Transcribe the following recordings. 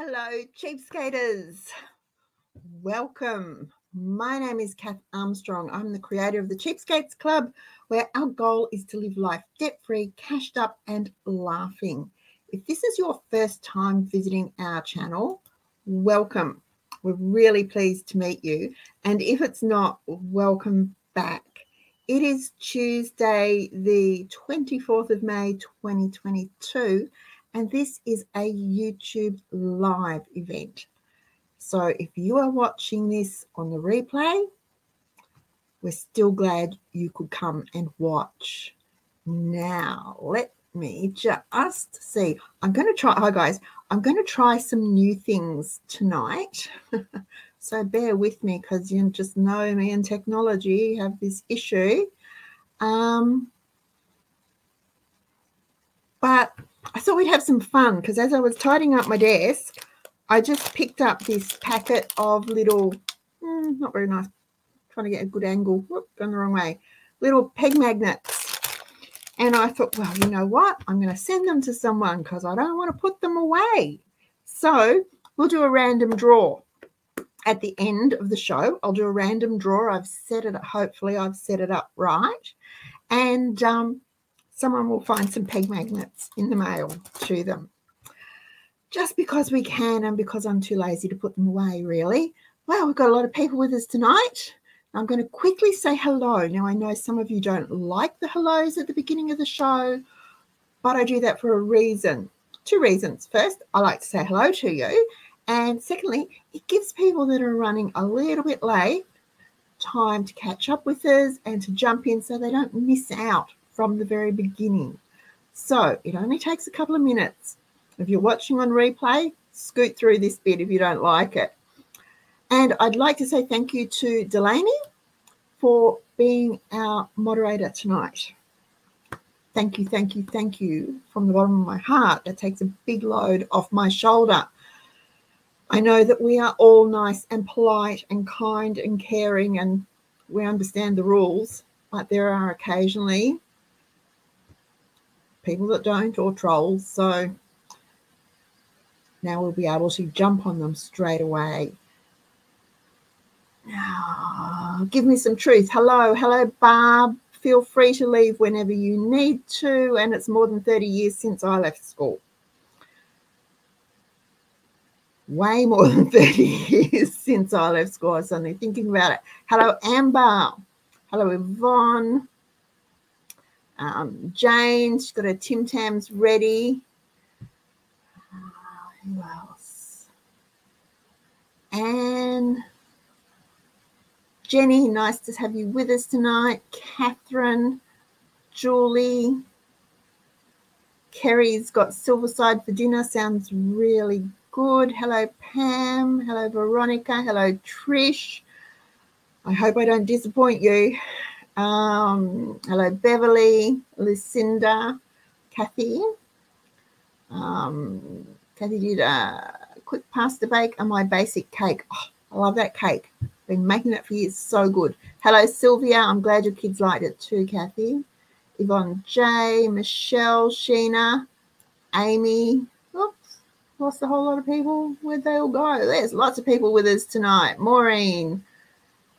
Hello, cheapskaters. Welcome. My name is Cath Armstrong. I'm the creator of the Cheapskates Club, where our goal is to live life debt free, cashed up, and laughing. If this is your first time visiting our channel, welcome. We're really pleased to meet you. And if it's not, welcome back. It is Tuesday, the 24th of May, 2022 and this is a YouTube live event. So if you are watching this on the replay, we're still glad you could come and watch. Now, let me just see. I'm going to try, hi guys, I'm going to try some new things tonight. so bear with me because you just know me and technology have this issue. Um, but I thought we'd have some fun because as I was tidying up my desk, I just picked up this packet of little, mm, not very nice, trying to get a good angle, whoop, going the wrong way, little peg magnets. And I thought, well, you know what? I'm going to send them to someone because I don't want to put them away. So we'll do a random draw at the end of the show. I'll do a random draw. I've set it, hopefully, I've set it up right. And um, someone will find some peg magnets in the mail to them. Just because we can and because I'm too lazy to put them away, really. Well, we've got a lot of people with us tonight. I'm going to quickly say hello. Now, I know some of you don't like the hellos at the beginning of the show, but I do that for a reason. Two reasons. First, I like to say hello to you. And secondly, it gives people that are running a little bit late time to catch up with us and to jump in so they don't miss out from the very beginning. So it only takes a couple of minutes. If you're watching on replay, scoot through this bit if you don't like it. And I'd like to say thank you to Delaney for being our moderator tonight. Thank you, thank you, thank you from the bottom of my heart. That takes a big load off my shoulder. I know that we are all nice and polite and kind and caring and we understand the rules, but there are occasionally people that don't or trolls. So now we'll be able to jump on them straight away. Now, give me some truth. Hello, hello, Barb. Feel free to leave whenever you need to. And it's more than 30 years since I left school. Way more than 30 years since I left school. I was suddenly thinking about it. Hello, Amber. Hello, Yvonne. Um, Jane, she's got her Tim Tams ready. Uh, who else? Anne. Jenny, nice to have you with us tonight. Catherine, Julie. Kerry's got Silverside for dinner. Sounds really good. Hello, Pam. Hello, Veronica. Hello, Trish. I hope I don't disappoint you. Um, hello, Beverly, Lucinda, Kathy. Um, Kathy did a quick pasta bake and my basic cake. Oh, I love that cake. Been making it for years. So good. Hello, Sylvia. I'm glad your kids liked it too, Kathy. Yvonne J, Michelle, Sheena, Amy. Oops, lost a whole lot of people. Where'd they all go? There's lots of people with us tonight. Maureen,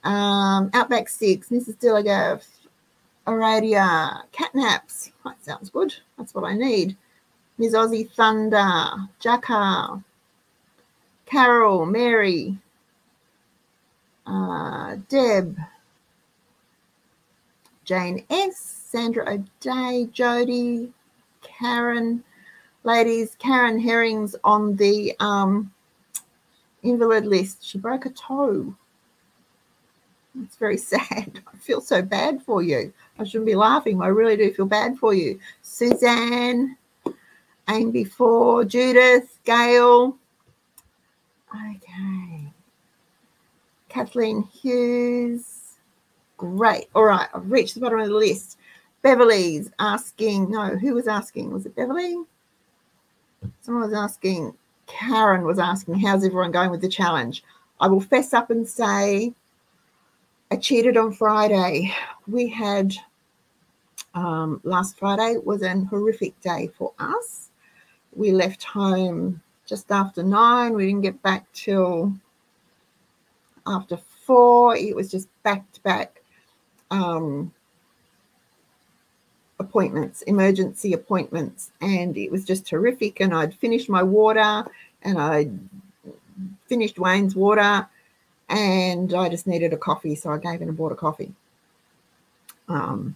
um, Outback Six, Mrs. Dilligav, Aradia, Catnaps. That sounds good. That's what I need. Ms. Aussie Thunder, Jacka, Carol, Mary, uh, Deb, Jane S, Sandra O'Day, Jody, Karen. Ladies, Karen Herring's on the um, invalid list. She broke a toe. It's very sad. I feel so bad for you. I shouldn't be laughing. I really do feel bad for you. Suzanne, Aim before, Judith, Gail. Okay. Kathleen Hughes. Great. All right. I've reached the bottom of the list. Beverly's asking, no, who was asking? Was it Beverly? Someone was asking, Karen was asking, how's everyone going with the challenge? I will fess up and say I cheated on Friday. We had um, last Friday was an horrific day for us. We left home just after nine. We didn't get back till after four. It was just back to back um, appointments, emergency appointments, and it was just terrific. And I'd finished my water and I finished Wayne's water and I just needed a coffee. So I gave him and bought a coffee. Um,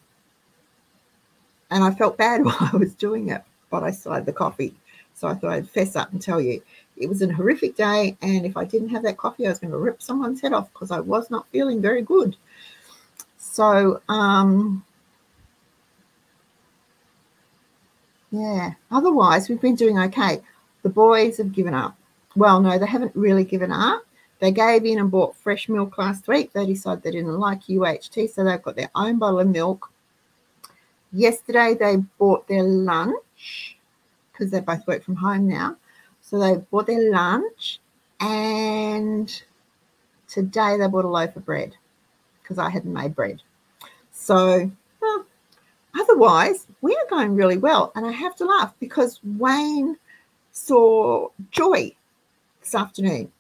and I felt bad while I was doing it, but I still had the coffee. So I thought I'd fess up and tell you it was a horrific day. And if I didn't have that coffee, I was going to rip someone's head off because I was not feeling very good. So, um, yeah, otherwise, we've been doing okay. The boys have given up. Well, no, they haven't really given up. They gave in and bought fresh milk last week. They decided they didn't like UHT, so they've got their own bottle of milk. Yesterday, they bought their lunch because they both work from home now. So they bought their lunch, and today they bought a loaf of bread because I hadn't made bread. So, well, otherwise, we are going really well. And I have to laugh because Wayne saw Joy this afternoon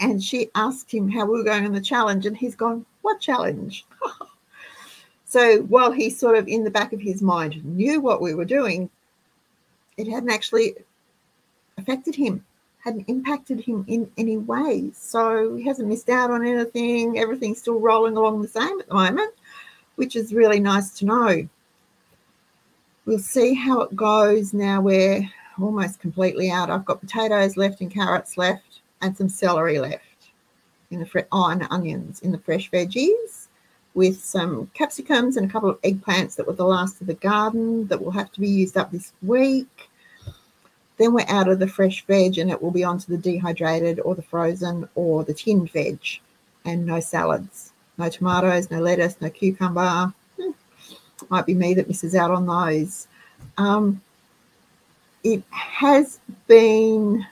and she asked him how we were going on the challenge, and he's gone, What challenge? so while he sort of in the back of his mind knew what we were doing, it hadn't actually affected him, hadn't impacted him in any way. So he hasn't missed out on anything. Everything's still rolling along the same at the moment, which is really nice to know. We'll see how it goes now. We're almost completely out. I've got potatoes left and carrots left and some celery left in the fresh oh, onions in the fresh veggies with some capsicums and a couple of eggplants that were the last of the garden that will have to be used up this week. Then we're out of the fresh veg and it will be onto the dehydrated or the frozen or the tinned veg and no salads, no tomatoes, no lettuce, no cucumber. Hmm. Might be me that misses out on those. Um, it has been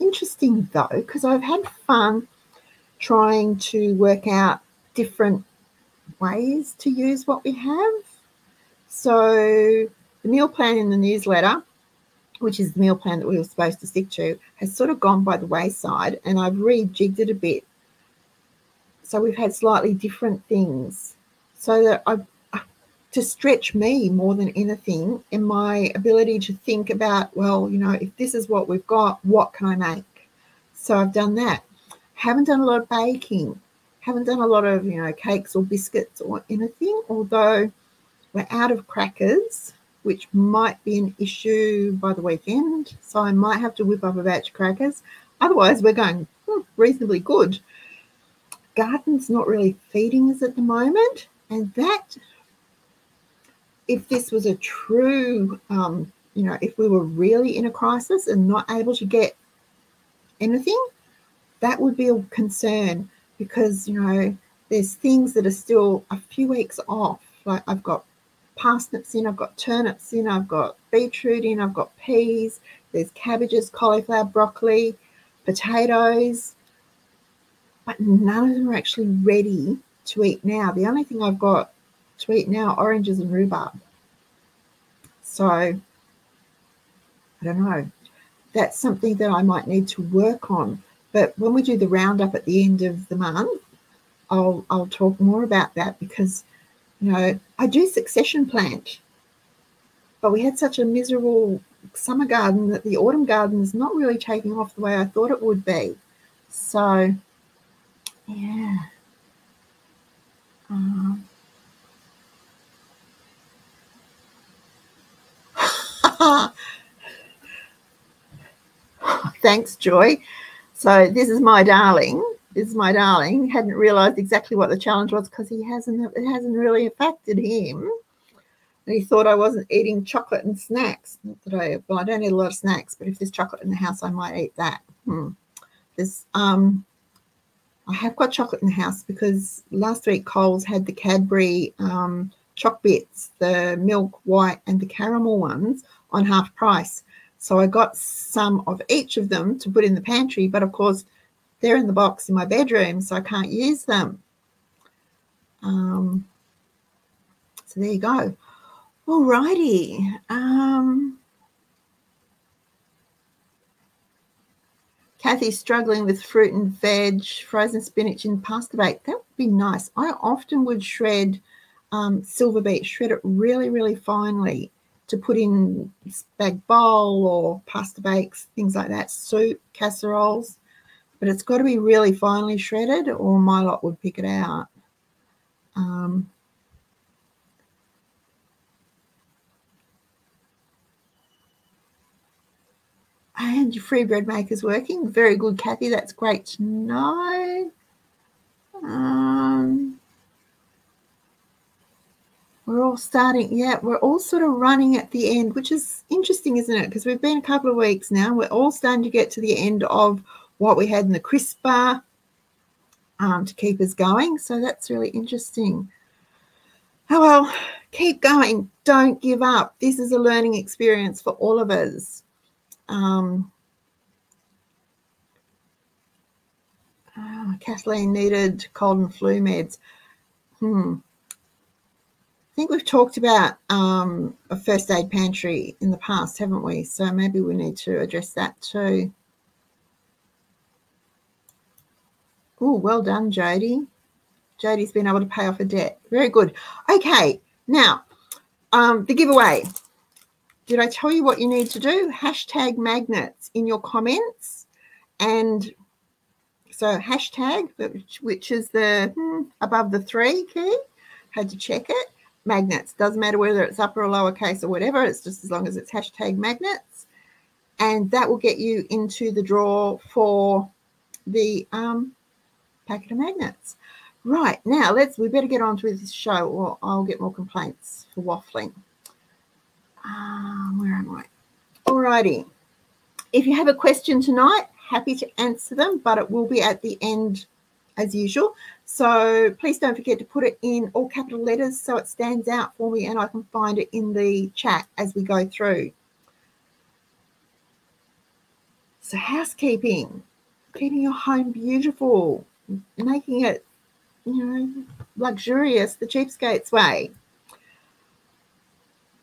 interesting though, because I've had fun trying to work out different ways to use what we have. So the meal plan in the newsletter, which is the meal plan that we were supposed to stick to, has sort of gone by the wayside and I've rejigged it a bit. So we've had slightly different things so that I've to stretch me more than anything in my ability to think about, well, you know, if this is what we've got, what can I make? So I've done that. Haven't done a lot of baking. Haven't done a lot of, you know, cakes or biscuits or anything, although we're out of crackers, which might be an issue by the weekend. So I might have to whip up a batch of crackers. Otherwise, we're going hmm, reasonably good. Garden's not really feeding us at the moment. And that if this was a true, um, you know, if we were really in a crisis and not able to get anything, that would be a concern because, you know, there's things that are still a few weeks off. Like I've got parsnips in, I've got turnips in, I've got beetroot in, I've got peas, there's cabbages, cauliflower, broccoli, potatoes, but none of them are actually ready to eat now. The only thing I've got to eat now oranges and rhubarb. So I don't know. That's something that I might need to work on. But when we do the roundup at the end of the month, I'll I'll talk more about that because you know I do succession plant, but we had such a miserable summer garden that the autumn garden is not really taking off the way I thought it would be. So yeah. Um, Thanks, Joy. So this is my darling. This is my darling. Hadn't realised exactly what the challenge was because he hasn't. It hasn't really affected him. And he thought I wasn't eating chocolate and snacks. Not that I. Well, I don't eat a lot of snacks, but if there's chocolate in the house, I might eat that. Hmm. There's um. I have got chocolate in the house because last week Coles had the Cadbury um, choc bits, the milk white and the caramel ones on half price. So I got some of each of them to put in the pantry, but of course they're in the box in my bedroom, so I can't use them. Um, so there you go. Alrighty. Um, Kathy's struggling with fruit and veg, frozen spinach and pasta bake. That would be nice. I often would shred um, silver beet, shred it really, really finely to put in spag bowl or pasta bakes, things like that, soup, casseroles. But it's got to be really finely shredded or my lot would pick it out. Um, and your free bread maker's working. Very good, Kathy. That's great to know. Um, we're all starting, yeah, we're all sort of running at the end, which is interesting, isn't it? Because we've been a couple of weeks now. We're all starting to get to the end of what we had in the crisper um, to keep us going. So that's really interesting. Oh, well, keep going. Don't give up. This is a learning experience for all of us. Um, oh, Kathleen needed cold and flu meds. Hmm. Think we've talked about um, a first aid pantry in the past, haven't we? So maybe we need to address that too. Oh, well done, Jody. Jody's been able to pay off a debt. Very good. Okay, now um, the giveaway. Did I tell you what you need to do? Hashtag magnets in your comments. And so hashtag, which, which is the hmm, above the three key, had to check it. Magnets. Doesn't matter whether it's upper or lowercase or whatever. It's just as long as it's hashtag magnets. And that will get you into the draw for the um, packet of magnets. Right, now let's, we better get on to this show or I'll get more complaints for waffling. Um, where am I? Alrighty. If you have a question tonight, happy to answer them, but it will be at the end as usual. So please don't forget to put it in all capital letters so it stands out for me and I can find it in the chat as we go through. So housekeeping, keeping your home beautiful, making it, you know, luxurious the cheapskates way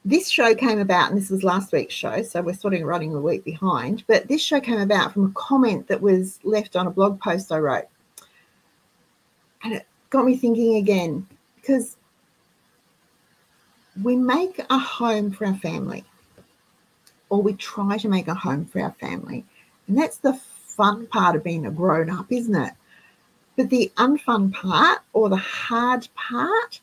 this show came about, and this was last week's show, so we're sort of running a week behind. But this show came about from a comment that was left on a blog post I wrote. And it got me thinking again because we make a home for our family, or we try to make a home for our family. And that's the fun part of being a grown up, isn't it? But the unfun part or the hard part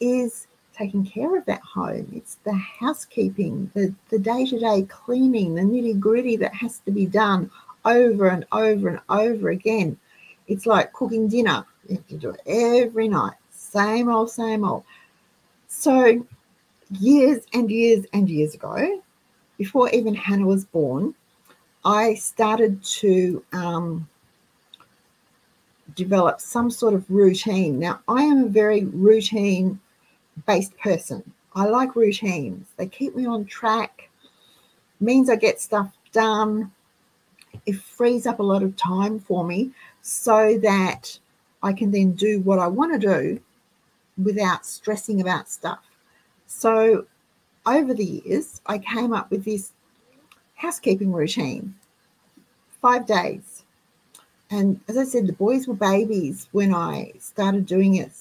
is taking care of that home. It's the housekeeping, the, the day-to-day cleaning, the nitty-gritty that has to be done over and over and over again. It's like cooking dinner. You have to do it every night. Same old, same old. So years and years and years ago, before even Hannah was born, I started to um, develop some sort of routine. Now, I am a very routine based person. I like routines. They keep me on track. Means I get stuff done. It frees up a lot of time for me so that I can then do what I want to do without stressing about stuff. So over the years, I came up with this housekeeping routine. Five days. And as I said, the boys were babies when I started doing it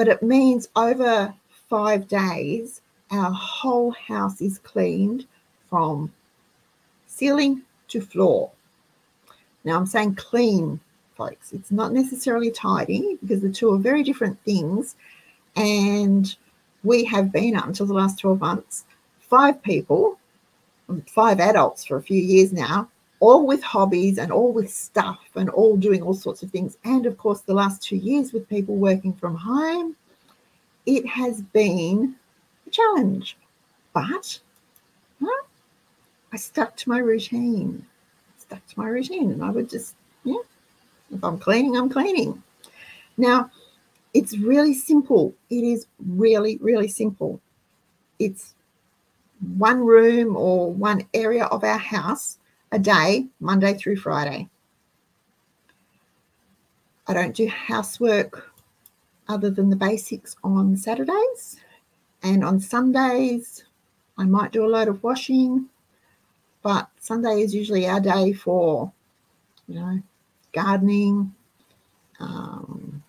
but it means over five days, our whole house is cleaned from ceiling to floor. Now, I'm saying clean, It's not necessarily tidy because the two are very different things. And we have been up until the last 12 months, five people, five adults for a few years now, all with hobbies and all with stuff and all doing all sorts of things. And of course, the last two years with people working from home, it has been a challenge. But huh, I stuck to my routine. Stuck to my routine. And I would just, yeah, if I'm cleaning, I'm cleaning. Now, it's really simple. It is really, really simple. It's one room or one area of our house a day, Monday through Friday. I don't do housework other than the basics on Saturdays. And on Sundays, I might do a load of washing, but Sunday is usually our day for you know, gardening. Um,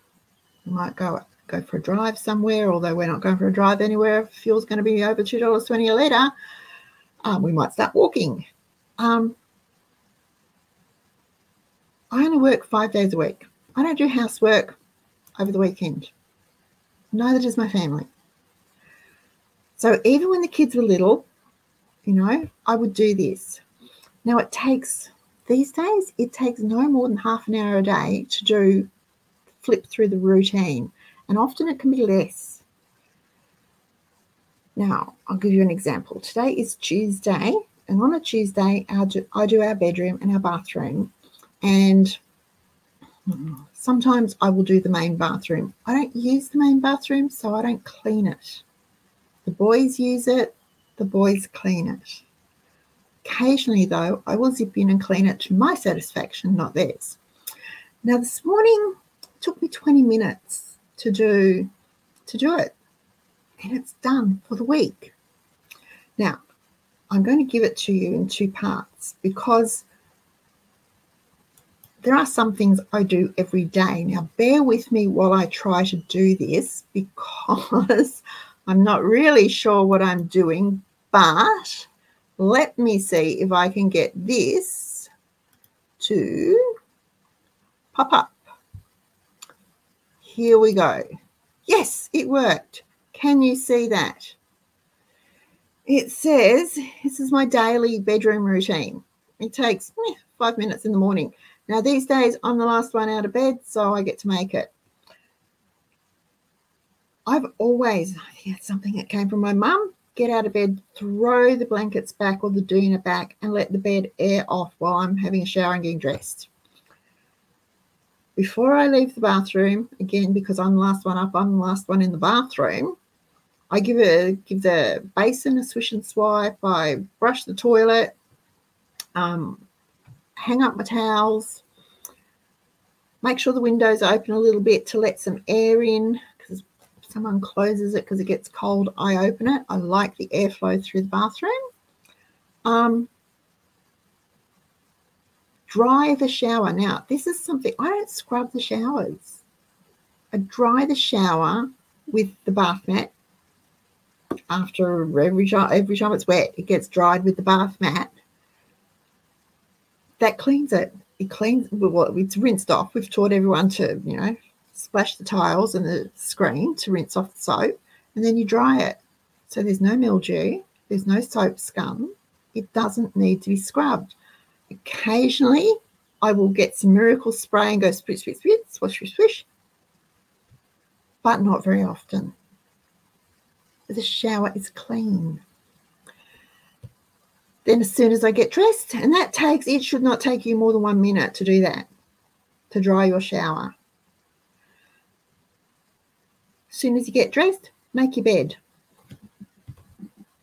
we might go go for a drive somewhere, although we're not going for a drive anywhere. Fuel's going to be over two dollars twenty a litre. Um, we might start walking. Um, I only work five days a week. I don't do housework over the weekend. Neither does my family. So even when the kids were little, you know, I would do this. Now it takes these days, it takes no more than half an hour a day to do flip through the routine. And often it can be less. Now, I'll give you an example. Today is Tuesday, and on a Tuesday, I do our bedroom and our bathroom and sometimes I will do the main bathroom. I don't use the main bathroom, so I don't clean it. The boys use it, the boys clean it. Occasionally, though, I will zip in and clean it to my satisfaction, not theirs. Now, this morning took me 20 minutes to do to do it, and it's done for the week. Now, I'm going to give it to you in two parts because there are some things I do every day. Now, bear with me while I try to do this because I'm not really sure what I'm doing, but let me see if I can get this to pop up. Here we go. Yes, it worked. Can you see that? It says this is my daily bedroom routine. It takes five minutes in the morning. Now, these days, I'm the last one out of bed, so I get to make it. I've always, I think it's something that came from my mum, get out of bed, throw the blankets back or the doona back, and let the bed air off while I'm having a shower and getting dressed. Before I leave the bathroom, again, because I'm the last one up, I'm the last one in the bathroom. I give a give the basin a swish and swipe. I brush the toilet. Um, hang up my towels, make sure the windows open a little bit to let some air in someone closes it because it gets cold. I open it. I like the airflow through the bathroom. Um, dry the shower. Now, this is something I don't scrub the showers. I dry the shower with the bath mat after every time every time it's wet. It gets dried with the bath mat that cleans it. It cleans well, it's rinsed off. We've taught everyone to, you know, splash the tiles and the screen to rinse off the soap, and then you dry it. So there's no mildew, there's no soap scum. It doesn't need to be scrubbed. Occasionally, I will get some miracle spray and go spritz, spritz, spritz, swish, swish, swish, but not very often. The shower is clean. Then as soon as I get dressed, and that takes, it should not take you more than one minute to do that, to dry your shower. As soon as you get dressed, make your bed.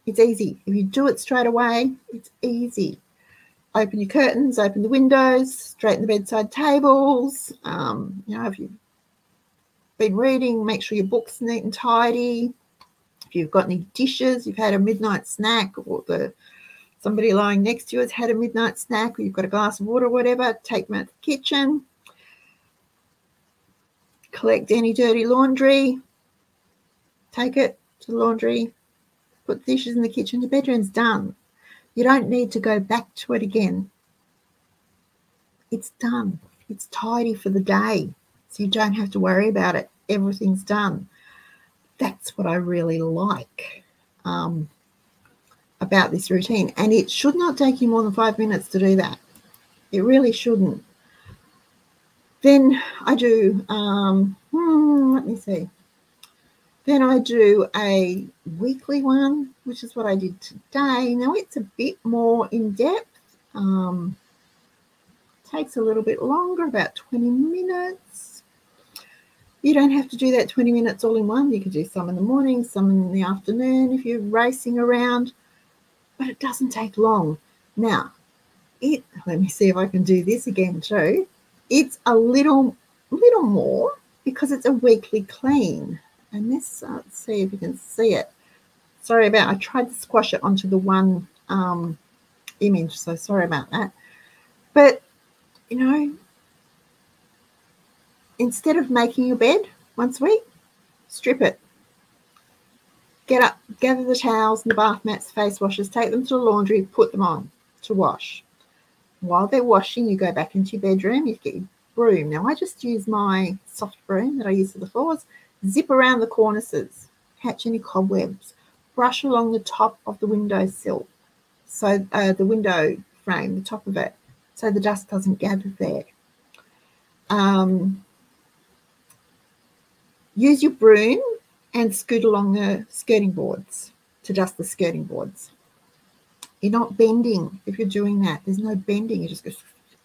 It's easy. If you do it straight away, it's easy. Open your curtains, open the windows, straighten the bedside tables. Um, you know, if you've been reading, make sure your book's neat and tidy. If you've got any dishes, you've had a midnight snack or the somebody lying next to you has had a midnight snack or you've got a glass of water or whatever, take them out to the kitchen. Collect any dirty laundry, take it to the laundry, put the dishes in the kitchen, your bedroom's done. You don't need to go back to it again. It's done. It's tidy for the day. So you don't have to worry about it. Everything's done. That's what I really like. Um, about this routine. And it should not take you more than five minutes to do that. It really shouldn't. Then I do, um, hmm, let me see. Then I do a weekly one, which is what I did today. Now it's a bit more in depth. Um, takes a little bit longer, about 20 minutes. You don't have to do that 20 minutes all in one. You can do some in the morning, some in the afternoon if you're racing around but it doesn't take long. Now, it let me see if I can do this again too. It's a little little more because it's a weekly clean. And this, uh, let's see if you can see it. Sorry about, I tried to squash it onto the one um, image, so sorry about that. But you know, instead of making your bed once a week, strip it. Get up, gather the towels and the bath mats, face washes, take them to the laundry, put them on to wash. While they're washing, you go back into your bedroom, you get your broom. Now, I just use my soft broom that I use for the floors, zip around the cornices, catch any cobwebs, brush along the top of the window sill, so uh, the window frame, the top of it, so the dust doesn't gather there. Um, use your broom and scoot along the skirting boards to dust the skirting boards. You're not bending if you're doing that. There's no bending. You just go,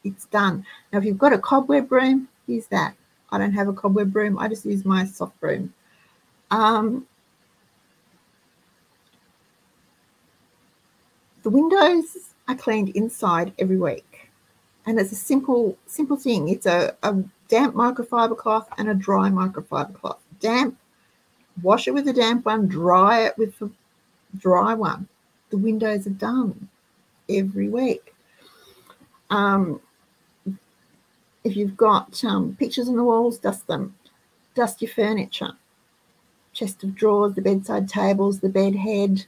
it's done. Now, if you've got a cobweb broom, use that. I don't have a cobweb broom. I just use my soft broom. Um, the windows are cleaned inside every week. And it's a simple, simple thing. It's a, a damp microfiber cloth and a dry microfiber cloth. Damp, wash it with the damp one, dry it with the dry one the windows are done every week. Um, if you've got um, pictures on the walls, dust them. Dust your furniture, chest of drawers, the bedside tables, the bed head.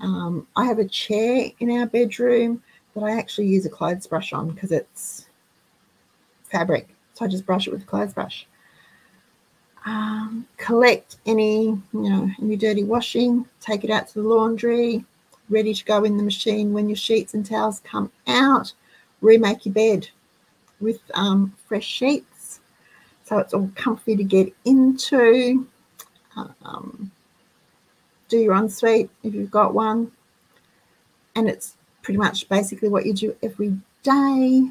Um, I have a chair in our bedroom that I actually use a clothes brush on because it's fabric. So I just brush it with a clothes brush. Um, collect any, you know, any dirty washing, take it out to the laundry, ready to go in the machine when your sheets and towels come out. Remake your bed with um, fresh sheets so it's all comfy to get into. Um, do your ensuite if you've got one. And it's pretty much basically what you do every day.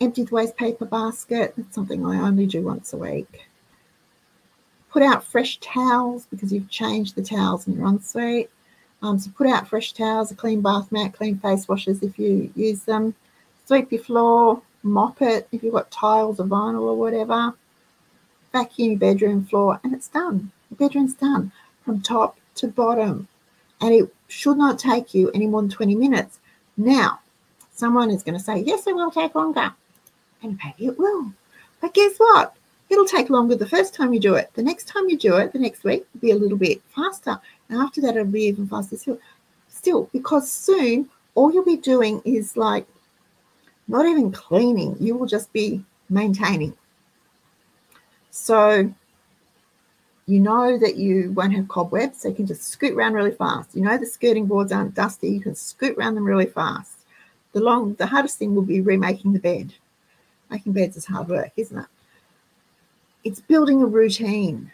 Empty the waste paper basket. That's something I only do once a week. Put out fresh towels because you've changed the towels in your ensuite. Um, so put out fresh towels, a clean bath mat, clean face washes if you use them. Sweep your floor, mop it if you've got tiles or vinyl or whatever. Vacuum your bedroom floor, and it's done. The bedroom's done from top to bottom. And it should not take you any more than 20 minutes. Now, someone is going to say, yes, it will take longer. And maybe it will. But guess what? It'll take longer the first time you do it. The next time you do it, the next week, will be a little bit faster. And after that, it'll be even faster still. Still, because soon all you'll be doing is like not even cleaning, you will just be maintaining. So you know that you won't have cobwebs, so you can just scoot around really fast. You know the skirting boards aren't dusty, you can scoot around them really fast. The long the hardest thing will be remaking the bed. Making beds is hard work, isn't it? It's building a routine.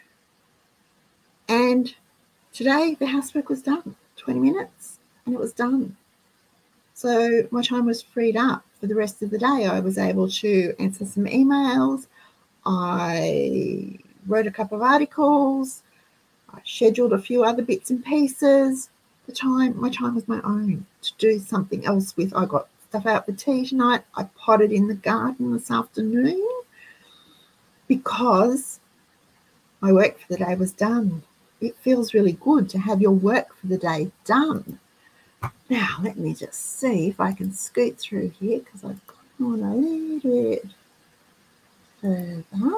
And Today, the housework was done 20 minutes and it was done. So my time was freed up for the rest of the day. I was able to answer some emails. I wrote a couple of articles. I scheduled a few other bits and pieces. The time, my time was my own to do something else with. I got stuff out for tea tonight. I potted in the garden this afternoon because my work for the day was done it feels really good to have your work for the day done. Now, let me just see if I can scoot through here because I've gone on a little bit further.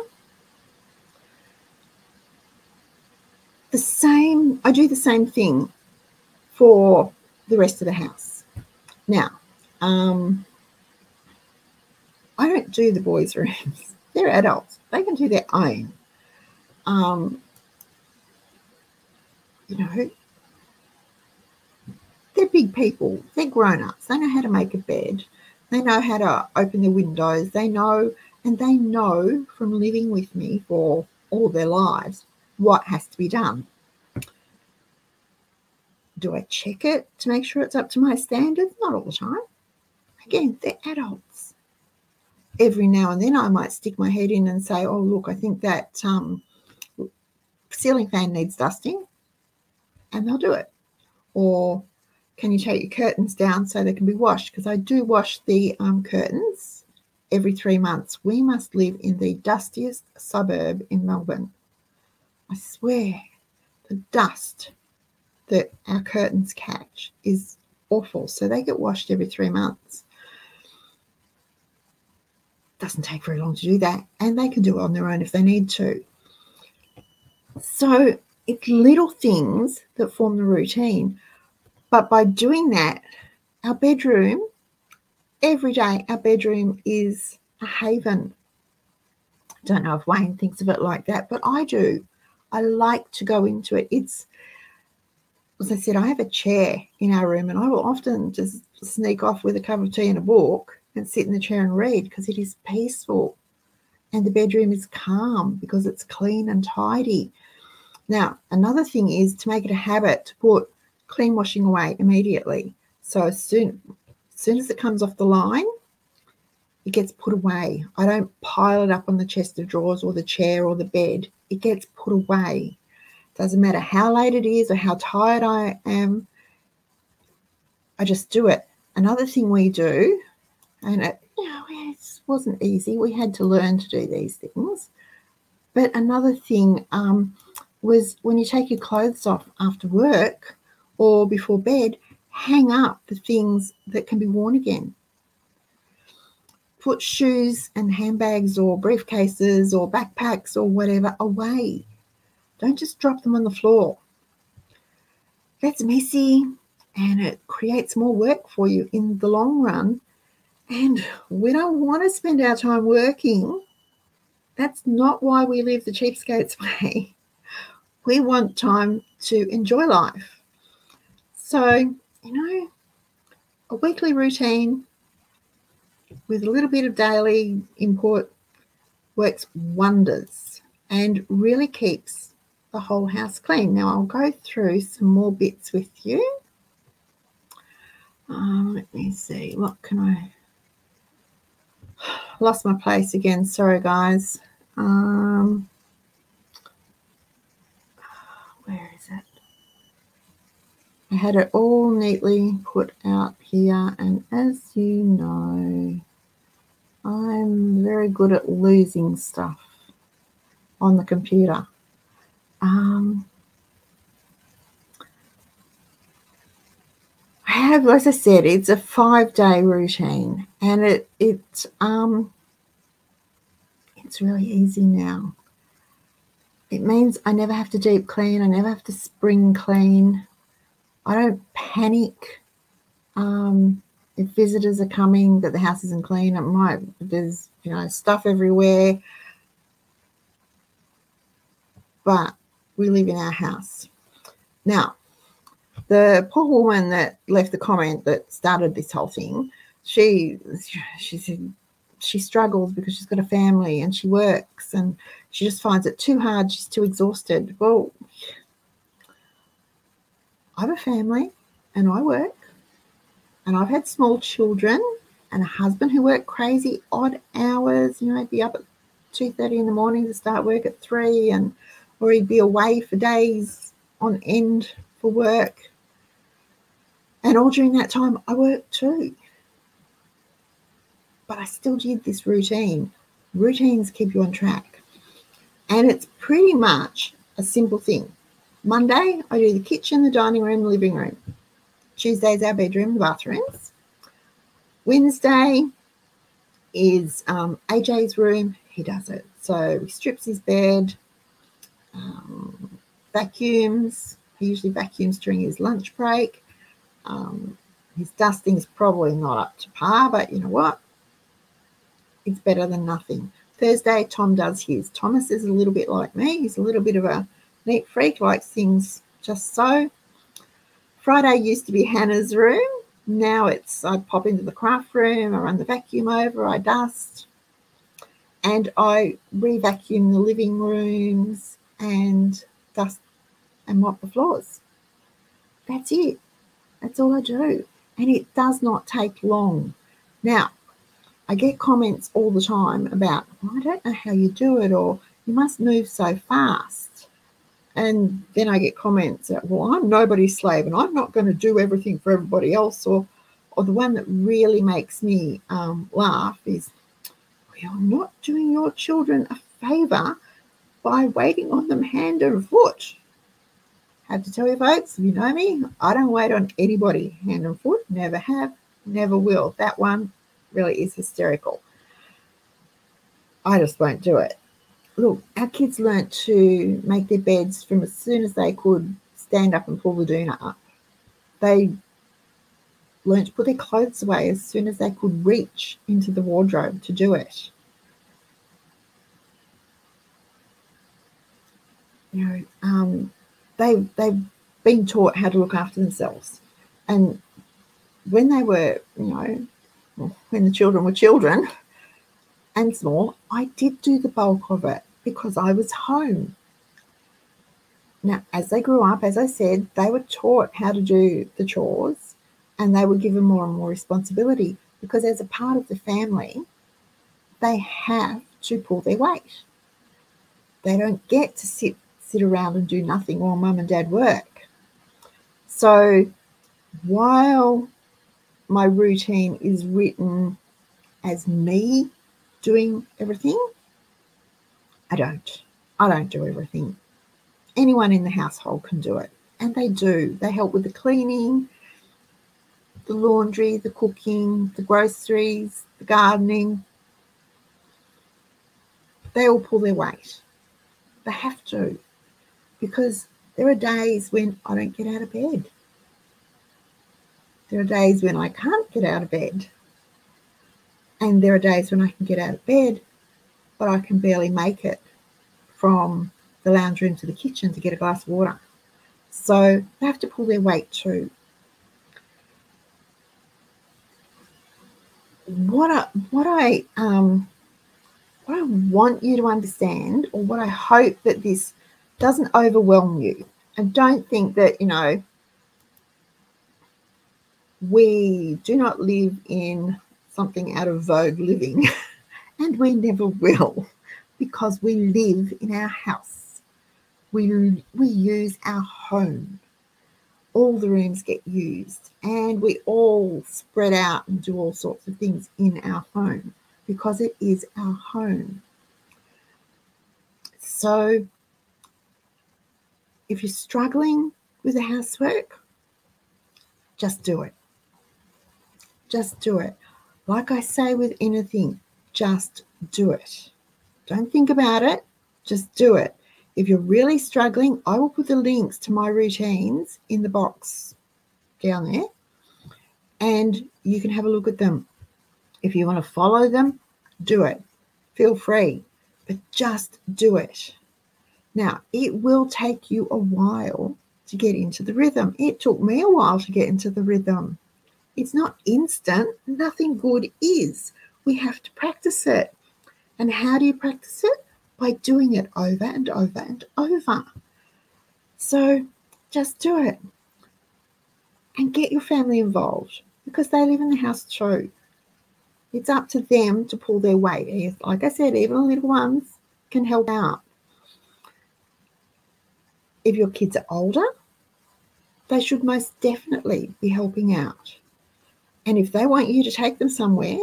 The same, I do the same thing for the rest of the house. Now, um, I don't do the boys' rooms. They're adults. They can do their own. Um, you know, they're big people, they're grown ups, they know how to make a bed, they know how to open the windows, they know, and they know from living with me for all their lives what has to be done. Do I check it to make sure it's up to my standards? Not all the time. Again, they're adults. Every now and then I might stick my head in and say, oh, look, I think that um, ceiling fan needs dusting and they'll do it. Or can you take your curtains down so they can be washed? Because I do wash the um, curtains every three months. We must live in the dustiest suburb in Melbourne. I swear, the dust that our curtains catch is awful. So they get washed every three months. doesn't take very long to do that, and they can do it on their own if they need to. So it's little things that form the routine. But by doing that, our bedroom, every day, our bedroom is a haven. I don't know if Wayne thinks of it like that, but I do. I like to go into it. It's, as I said, I have a chair in our room, and I will often just sneak off with a cup of tea and a book and sit in the chair and read because it is peaceful. And the bedroom is calm because it's clean and tidy. Now, another thing is to make it a habit to put clean washing away immediately. So as soon, as soon as it comes off the line, it gets put away. I don't pile it up on the chest of drawers or the chair or the bed. It gets put away. Doesn't matter how late it is or how tired I am. I just do it. Another thing we do, and it, you know, it wasn't easy. We had to learn to do these things. But another thing, um, was when you take your clothes off after work or before bed, hang up the things that can be worn again. Put shoes and handbags or briefcases or backpacks or whatever away. Don't just drop them on the floor. That's messy and it creates more work for you in the long run. And we don't want to spend our time working. That's not why we live the cheapskates way we want time to enjoy life. So, you know, a weekly routine with a little bit of daily input works wonders and really keeps the whole house clean. Now, I'll go through some more bits with you. Um, let me see, what can I? Lost my place again. Sorry, guys. Um, I had it all neatly put out here, and as you know, I'm very good at losing stuff on the computer. Um, I have, as I said, it's a five day routine, and it it um it's really easy now. It means I never have to deep clean, I never have to spring clean. I don't panic um, if visitors are coming that the house isn't clean. It might there's you know stuff everywhere, but we live in our house now. The poor woman that left the comment that started this whole thing, she she said she struggles because she's got a family and she works and she just finds it too hard. She's too exhausted. Well, I have a family and I work, and I've had small children and a husband who work crazy odd hours. You know, he'd be up at two thirty in the morning to start work at three, and or he'd be away for days on end for work. And all during that time, I worked too. But I still did this routine. Routines keep you on track. And it's pretty much a simple thing. Monday, I do the kitchen, the dining room, the living room. Tuesday's our bedroom, the bathrooms. Wednesday is um, AJ's room. He does it. So he strips his bed, um, vacuums. He usually vacuums during his lunch break. Um, his dusting is probably not up to par, but you know what? It's better than nothing. Thursday, Tom does his. Thomas is a little bit like me. He's a little bit of a Neat Freak likes things just so. Friday used to be Hannah's room. Now it's I pop into the craft room, I run the vacuum over, I dust, and I re-vacuum the living rooms and dust and mop the floors. That's it. That's all I do. And it does not take long. Now, I get comments all the time about, well, I don't know how you do it, or you must move so fast. And then I get comments that, well, I'm nobody's slave and I'm not going to do everything for everybody else. Or, or the one that really makes me um, laugh is, you're not doing your children a favor by waiting on them hand and foot. I have to tell you, folks, if you know me, I don't wait on anybody hand and foot. Never have, never will. That one really is hysterical. I just won't do it. Look, our kids learnt to make their beds from as soon as they could stand up and pull the doona up. They learnt to put their clothes away as soon as they could reach into the wardrobe to do it. You know, um, they they've been taught how to look after themselves, and when they were, you know, when the children were children and small, I did do the bulk of it because I was home. Now, as they grew up, as I said, they were taught how to do the chores and they were given more and more responsibility because, as a part of the family, they have to pull their weight. They don't get to sit sit around and do nothing while mum and dad work. So, while my routine is written as me doing everything, I don't. I don't do everything. Anyone in the household can do it, and they do. They help with the cleaning, the laundry, the cooking, the groceries, the gardening. They all pull their weight. They have to, because there are days when I don't get out of bed. There are days when I can't get out of bed. And there are days when I can get out of bed, but I can barely make it from the lounge room to the kitchen to get a glass of water. So they have to pull their weight too. What I what I um what I want you to understand, or what I hope that this doesn't overwhelm you, and don't think that you know we do not live in something out of vogue living, and we never will because we live in our house. We, we use our home. All the rooms get used, and we all spread out and do all sorts of things in our home because it is our home. So, if you're struggling with the housework, just do it. Just do it. Like I say with anything, just do it. Don't think about it, just do it. If you're really struggling, I will put the links to my routines in the box down there and you can have a look at them. If you want to follow them, do it. Feel free, but just do it. Now, it will take you a while to get into the rhythm. It took me a while to get into the rhythm. It's not instant, nothing good is. We have to practice it. And how do you practice it? By doing it over and over and over. So just do it and get your family involved because they live in the house too. It's up to them to pull their weight. Like I said, even little ones can help out. If your kids are older, they should most definitely be helping out. And if they want you to take them somewhere,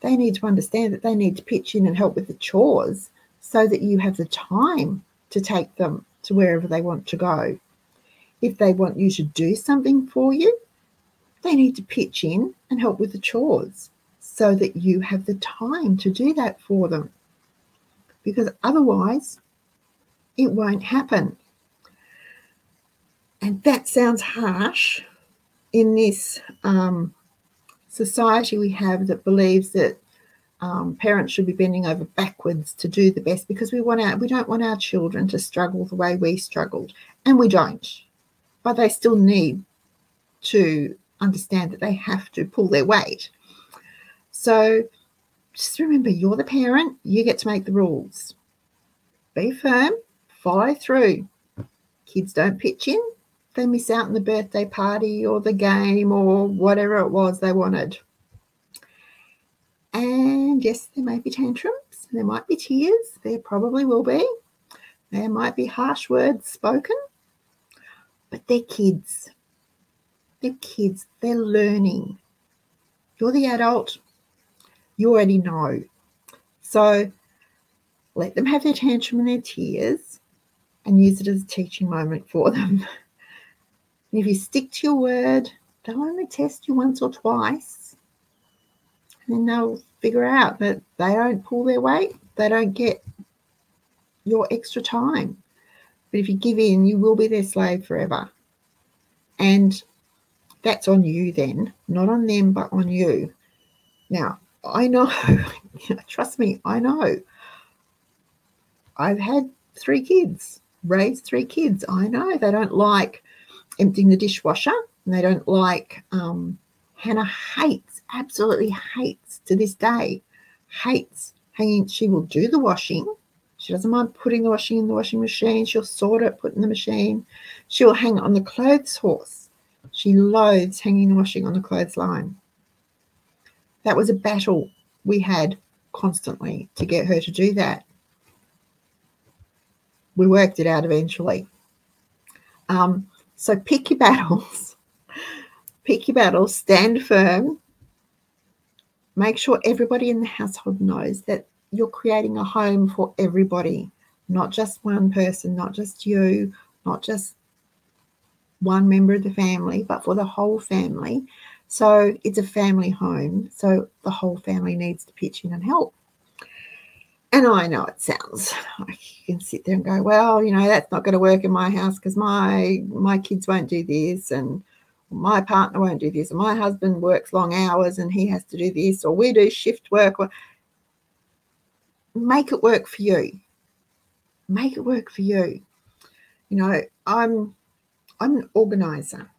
they need to understand that they need to pitch in and help with the chores so that you have the time to take them to wherever they want to go. If they want you to do something for you, they need to pitch in and help with the chores so that you have the time to do that for them. Because otherwise, it won't happen. And that sounds harsh in this um, society we have that believes that um, parents should be bending over backwards to do the best because we want our we don't want our children to struggle the way we struggled, and we don't. But they still need to understand that they have to pull their weight. So just remember, you're the parent. You get to make the rules. Be firm. Follow through. Kids don't pitch in they miss out on the birthday party or the game or whatever it was they wanted. And yes, there may be tantrums, there might be tears, there probably will be. There might be harsh words spoken, but they're kids. They're kids, they're learning. You're the adult, you already know. So let them have their tantrum and their tears and use it as a teaching moment for them. And if you stick to your word, they'll only test you once or twice. And then they'll figure out that they don't pull their weight, they don't get your extra time. But if you give in, you will be their slave forever. And that's on you then, not on them, but on you. Now, I know, trust me, I know. I've had three kids, raised three kids. I know they don't like emptying the dishwasher and they don't like, um, Hannah hates, absolutely hates to this day, hates hanging. She will do the washing. She doesn't mind putting the washing in the washing machine. She'll sort it, put in the machine. She'll hang it on the clothes horse. She loathes hanging the washing on the clothesline. That was a battle we had constantly to get her to do that. We worked it out eventually. Um, so pick your battles. pick your battles, stand firm. Make sure everybody in the household knows that you're creating a home for everybody, not just one person, not just you, not just one member of the family, but for the whole family. So it's a family home. So the whole family needs to pitch in and help. And I know it sounds like you can sit there and go, well, you know, that's not going to work in my house because my my kids won't do this and my partner won't do this, and my husband works long hours and he has to do this, or we do shift work. Or make it work for you. Make it work for you. You know, I'm I'm an organizer.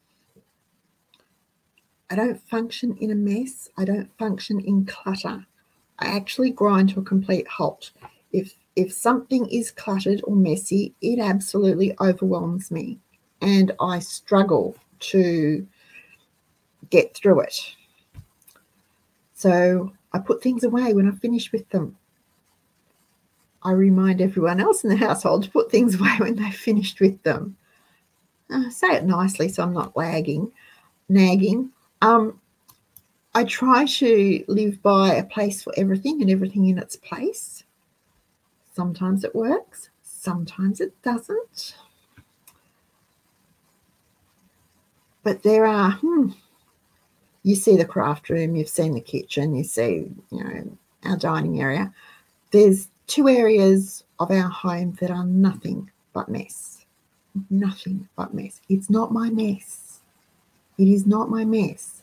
I don't function in a mess. I don't function in clutter. I actually grind to a complete halt. If if something is cluttered or messy, it absolutely overwhelms me and I struggle to get through it. So I put things away when I finish with them. I remind everyone else in the household to put things away when they've finished with them. Uh, say it nicely so I'm not lagging, nagging. Um, I try to live by a place for everything and everything in its place. Sometimes it works, sometimes it doesn't. But there are, hmm, you see the craft room, you've seen the kitchen, you see, you know, our dining area. There's two areas of our home that are nothing but mess. Nothing but mess. It's not my mess. It is not my mess.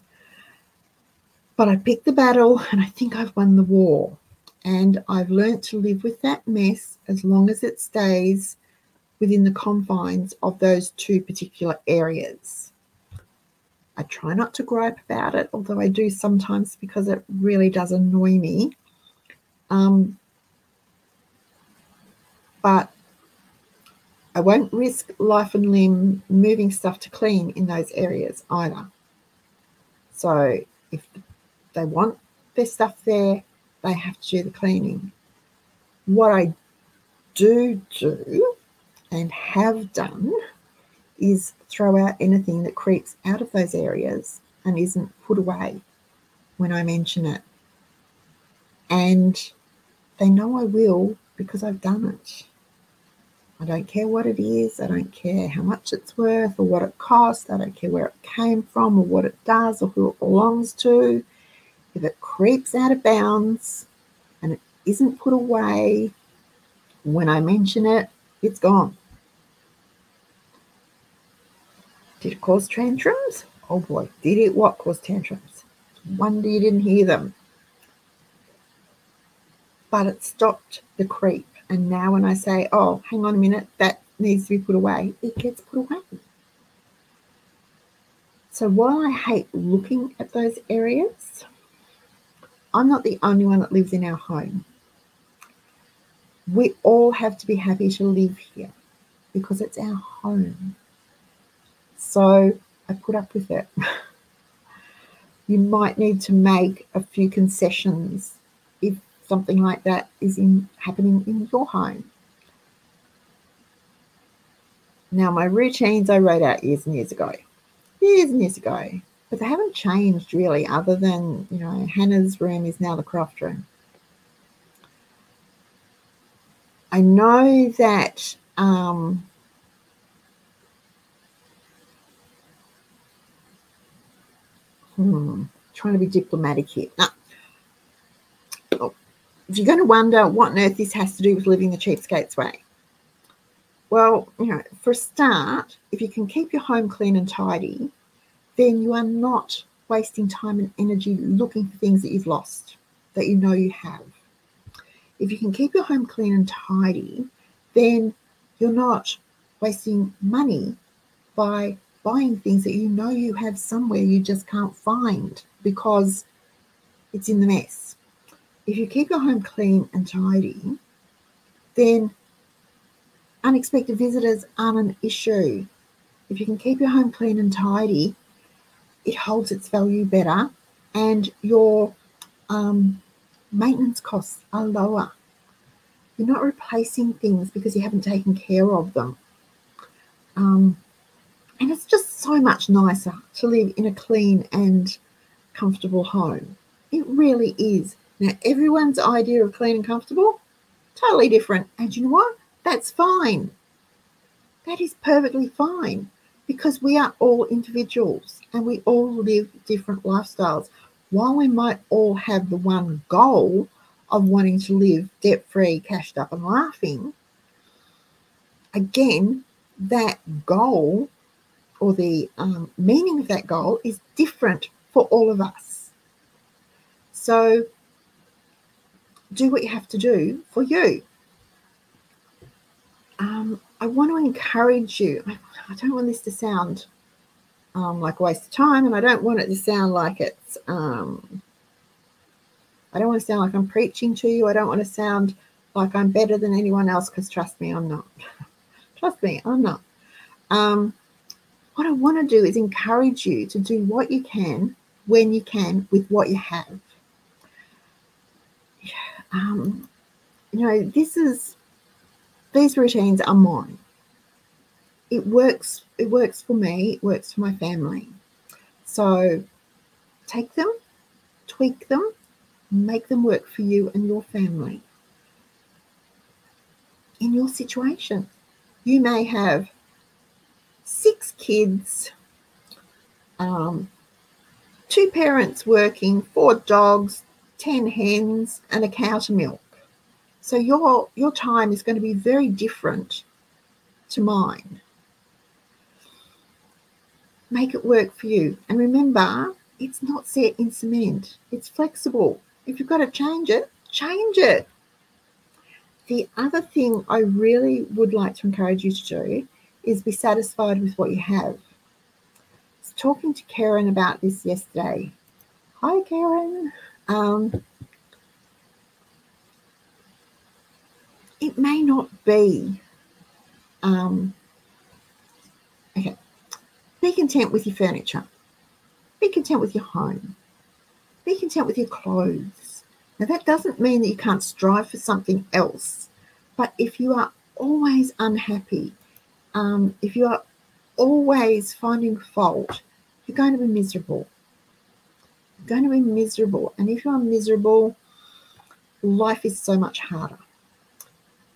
But I picked the battle and I think I've won the war. And I've learnt to live with that mess as long as it stays within the confines of those two particular areas. I try not to gripe about it, although I do sometimes because it really does annoy me. Um, but I won't risk life and limb moving stuff to clean in those areas either. So if they want their stuff there, they have to do the cleaning. What I do do and have done is throw out anything that creeps out of those areas and isn't put away when I mention it. And they know I will because I've done it. I don't care what it is. I don't care how much it's worth or what it costs. I don't care where it came from or what it does or who it belongs to. If it creeps out of bounds and it isn't put away, when I mention it, it's gone. Did it cause tantrums? Oh boy, did it what cause tantrums? Wonder you didn't hear them. But it stopped the creep and now when I say, oh, hang on a minute, that needs to be put away, it gets put away. So while I hate looking at those areas, I'm not the only one that lives in our home. We all have to be happy to live here because it's our home. So I put up with it. you might need to make a few concessions if something like that is in happening in your home. Now, my routines I wrote out years and years ago, years and years ago, but they haven't changed really, other than, you know, Hannah's room is now the craft room. I know that um, hmm, trying to be diplomatic here. No. Oh, if you're going to wonder what on earth this has to do with living the cheapskate's way, well, you know, for a start, if you can keep your home clean and tidy, then you are not wasting time and energy looking for things that you've lost that you know you have. If you can keep your home clean and tidy, then you're not wasting money by buying things that you know you have somewhere you just can't find because it's in the mess. If you keep your home clean and tidy, then unexpected visitors aren't an issue. If you can keep your home clean and tidy, it holds its value better and your um, maintenance costs are lower. You're not replacing things because you haven't taken care of them. Um, and it's just so much nicer to live in a clean and comfortable home. It really is. Now, everyone's idea of clean and comfortable, totally different. And you know what? That's fine. That is perfectly fine because we are all individuals and we all live different lifestyles. While we might all have the one goal of wanting to live debt free, cashed up, and laughing, again, that goal or the um, meaning of that goal is different for all of us. So do what you have to do for you. Um, I want to encourage you. I, don't want this to sound um, like a waste of time, and I don't want it to sound like it's. Um, I don't want to sound like I'm preaching to you. I don't want to sound like I'm better than anyone else because trust me, I'm not. trust me, I'm not. Um, what I want to do is encourage you to do what you can when you can with what you have. Um, you know, this is these routines are mine. It works. It works for me. It works for my family. So take them, tweak them, make them work for you and your family. In your situation, you may have six kids, um, two parents working, four dogs, 10 hens, and a cow to milk. So your, your time is going to be very different to mine. Make it work for you. And remember, it's not set in cement, it's flexible. If you've got to change it, change it. The other thing I really would like to encourage you to do is be satisfied with what you have. I was talking to Karen about this yesterday. Hi, Karen. Um, it may not be. Um, okay. Be content with your furniture. Be content with your home. Be content with your clothes. Now, that doesn't mean that you can't strive for something else. But if you are always unhappy um, if you are always finding fault, you're going to be miserable. You're going to be miserable. And if you are miserable, life is so much harder.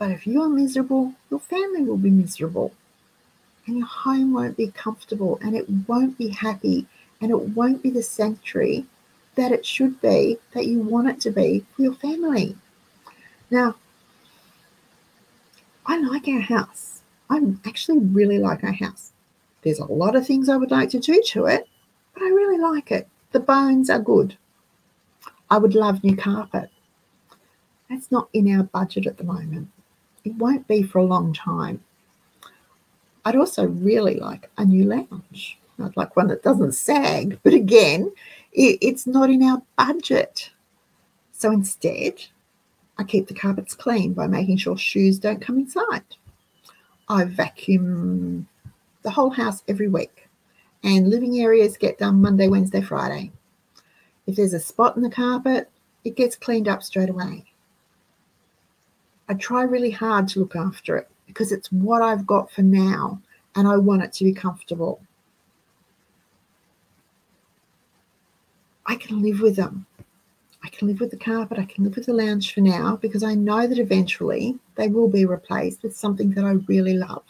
But if you are miserable, your family will be miserable. And your home won't be comfortable and it won't be happy and it won't be the sanctuary that it should be, that you want it to be for your family. Now, I like our house. I actually really like our house. There's a lot of things I would like to do to it, but I really like it. The bones are good. I would love new carpet. That's not in our budget at the moment. It won't be for a long time. I'd also really like a new lounge. I'd like one that doesn't sag, but again, it's not in our budget. So instead, I keep the carpets clean by making sure shoes don't come inside. I vacuum the whole house every week, and living areas get done Monday, Wednesday, Friday. If there's a spot in the carpet, it gets cleaned up straight away. I try really hard to look after it because it's what I've got for now and I want it to be comfortable. I can live with them. I can live with the carpet, I can live with the lounge for now because I know that eventually they will be replaced with something that I really love.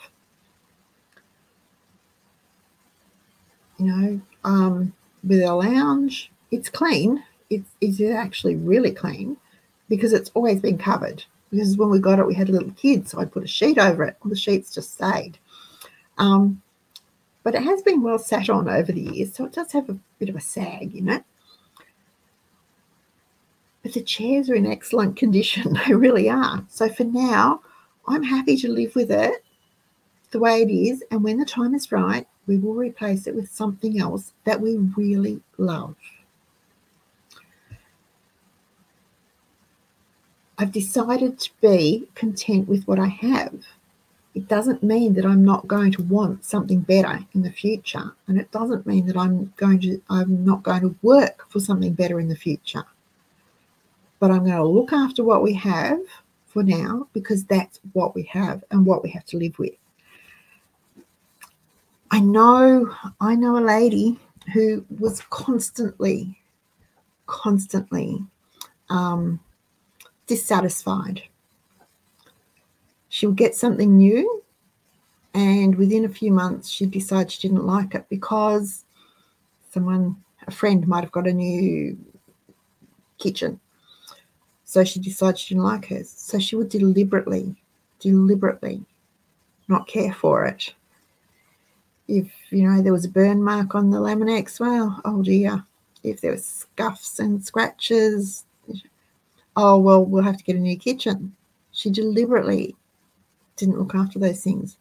You know, um, with a lounge, it's clean. It's, it's actually really clean, because it's always been covered. Because when we got it, we had a little kids, so I put a sheet over it. All the sheets just stayed. Um, but it has been well sat on over the years, so it does have a bit of a sag in it. But the chairs are in excellent condition. They really are. So for now, I'm happy to live with it the way it is. And when the time is right, we will replace it with something else that we really love. I've decided to be content with what I have. It doesn't mean that I'm not going to want something better in the future. And it doesn't mean that I'm going to I'm not going to work for something better in the future. But I'm going to look after what we have for now because that's what we have and what we have to live with. I know I know a lady who was constantly, constantly um, dissatisfied. She'll get something new, and within a few months, she decides she didn't like it because someone, a friend, might have got a new kitchen. So she decides she didn't like hers. So she would deliberately, deliberately not care for it. If, you know, there was a burn mark on the Laminex, well, oh dear. If there was scuffs and scratches, oh, well, we'll have to get a new kitchen. She deliberately didn't look after those things.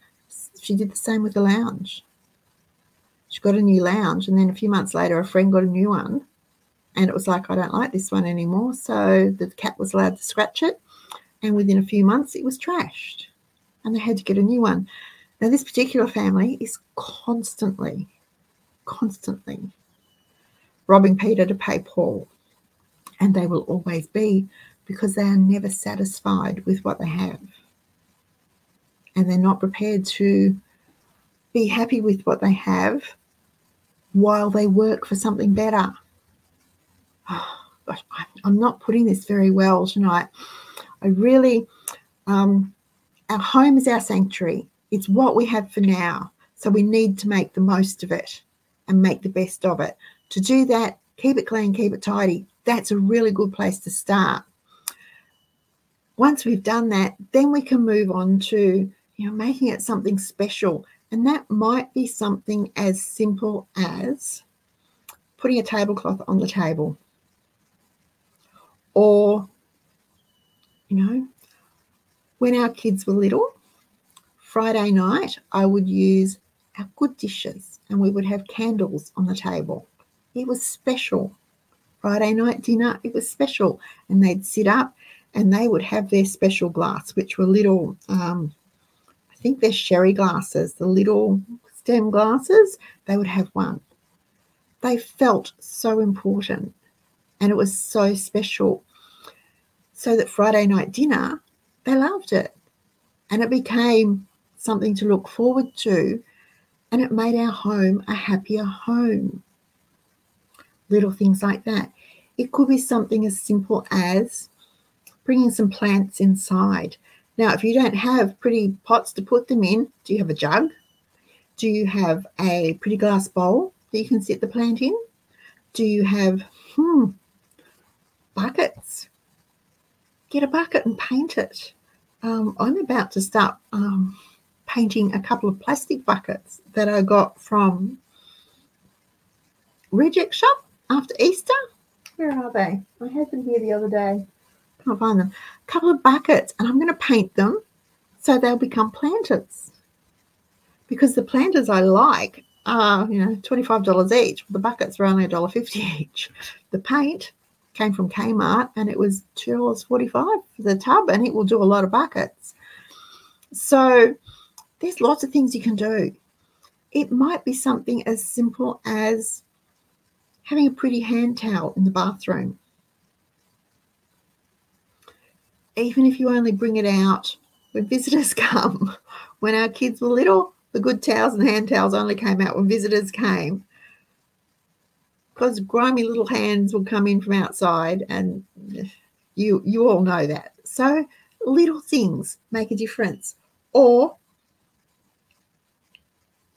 She did the same with the lounge. She got a new lounge, and then a few months later, a friend got a new one. And it was like, I don't like this one anymore. So the cat was allowed to scratch it. And within a few months, it was trashed. And they had to get a new one. Now, this particular family is constantly, constantly robbing Peter to pay Paul and they will always be because they are never satisfied with what they have. And they're not prepared to be happy with what they have while they work for something better. Oh, gosh, I'm not putting this very well tonight. I really, um, our home is our sanctuary. It's what we have for now. So we need to make the most of it and make the best of it. To do that, keep it clean, keep it tidy, that's a really good place to start. Once we've done that, then we can move on to you know making it something special. And that might be something as simple as putting a tablecloth on the table. Or, you know, when our kids were little, Friday night, I would use our good dishes and we would have candles on the table. It was special. Friday night dinner, it was special. And they'd sit up and they would have their special glass, which were little, um, I think they're sherry glasses, the little stem glasses. They would have one. They felt so important and it was so special. So that Friday night dinner, they loved it. And it became something to look forward to. And it made our home a happier home little things like that. It could be something as simple as bringing some plants inside. Now, if you don't have pretty pots to put them in, do you have a jug? Do you have a pretty glass bowl that you can sit the plant in? Do you have hmm, buckets? Get a bucket and paint it. Um, I'm about to start um, painting a couple of plastic buckets that I got from Reject Shop after Easter. Where are they? I had them here the other day. Can't find them. A couple of buckets, and I'm going to paint them so they'll become planters. Because the planters I like are, you know, $25 each. The buckets were only $1.50 each. The paint came from Kmart and it was $2.45 for the tub, and it will do a lot of buckets. So there's lots of things you can do. It might be something as simple as having a pretty hand towel in the bathroom. Even if you only bring it out when visitors come. When our kids were little, the good towels and hand towels only came out when visitors came. Because grimy little hands will come in from outside, and you you all know that. So little things make a difference. Or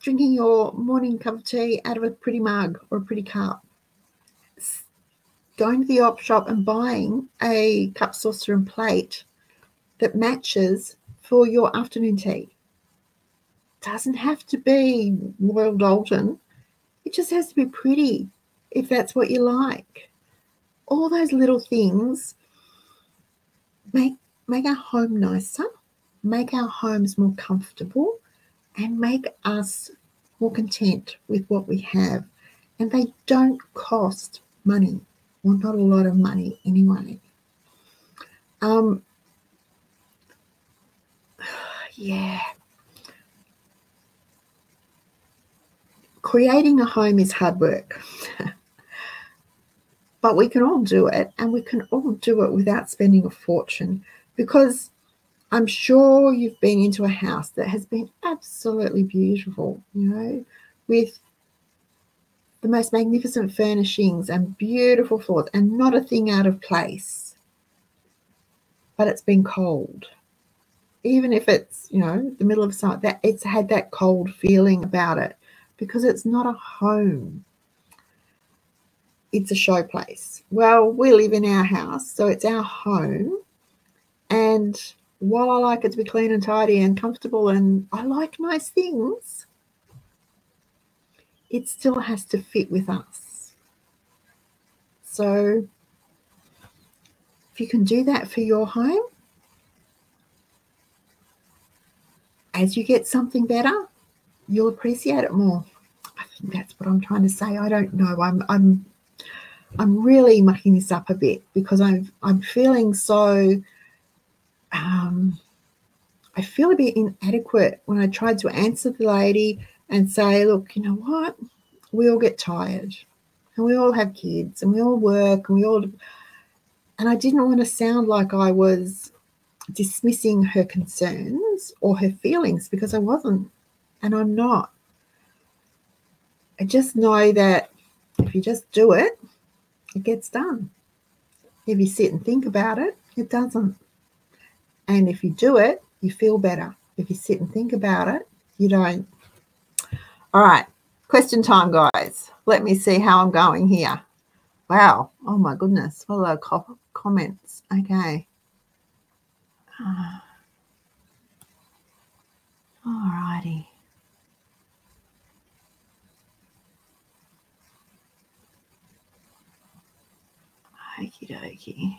drinking your morning cup of tea out of a pretty mug or a pretty cup going to the op shop and buying a cup, saucer, and plate that matches for your afternoon tea. Doesn't have to be Royal Doulton. It just has to be pretty if that's what you like. All those little things make make our home nicer, make our homes more comfortable, and make us more content with what we have. And they don't cost money. Well, not a lot of money anyway. Um, yeah. Creating a home is hard work. but we can all do it and we can all do it without spending a fortune because I'm sure you've been into a house that has been absolutely beautiful, you know, with the most magnificent furnishings and beautiful floors and not a thing out of place. But it's been cold. Even if it's, you know, the middle of summer, that it's had that cold feeling about it because it's not a home. It's a showplace. Well, we live in our house, so it's our home. And while I like it to be clean and tidy and comfortable and I like nice things, it still has to fit with us. So if you can do that for your home, as you get something better, you'll appreciate it more. I think that's what I'm trying to say. I don't know. I'm I'm I'm really mucking this up a bit because I'm I'm feeling so um I feel a bit inadequate when I tried to answer the lady and say, look, you know what? We all get tired and we all have kids and we all work and we all. And I didn't want to sound like I was dismissing her concerns or her feelings because I wasn't. And I'm not. I just know that if you just do it, it gets done. If you sit and think about it, it doesn't. And if you do it, you feel better. If you sit and think about it, you don't. All right, question time, guys. Let me see how I'm going here. Wow. Oh my goodness. What are co- comments? Okay. Uh, all righty. Okie dokie.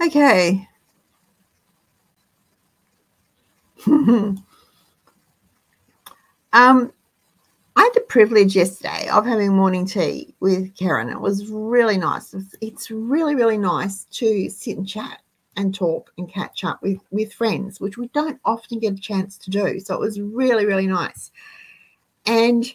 Okay. Um, I had the privilege yesterday of having morning tea with Karen. It was really nice. It's really, really nice to sit and chat and talk and catch up with with friends, which we don't often get a chance to do. So it was really, really nice. And